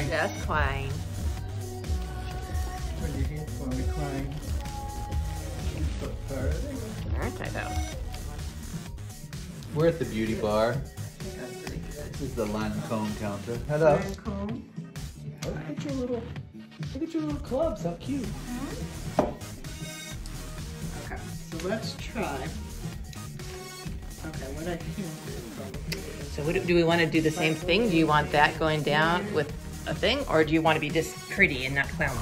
Klein. Just Klein. Aren't I though? We're at the beauty bar. This is the Lancome counter. Hello. Lancome. Look at your little, look at your little clubs. How cute. Okay, so let's try. Okay, what I can do. So what do we want to do the same thing? Do you want that going down with a thing, or do you want to be just pretty and not clown?